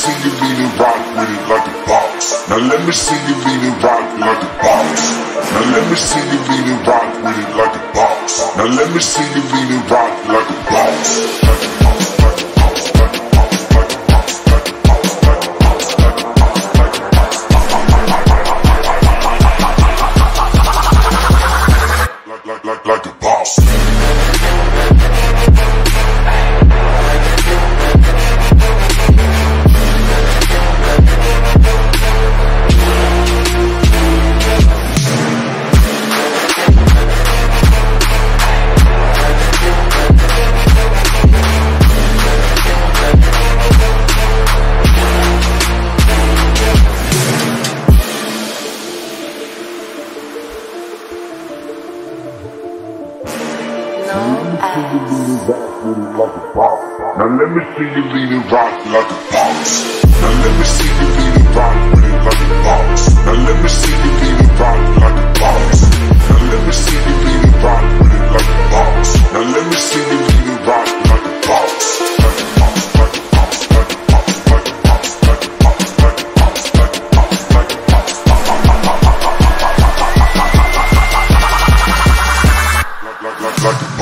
see you lean and rock with it like a box. Now let me see you lean and rock like a box. Now let me see you lean and rock with it like a box. Now let me see you lean and rock like a box. Like a box. like, like, like a boss. see you lean it rock with it like a pop. Now let me see you lean it rock like a pop. Now let me see you lean it rock with it like a pop. Now let me see you lean it rock like a pop. Now let me see you lean it rock with it like a pop. Now let me see you lean it rock like a pop. Like a pop. like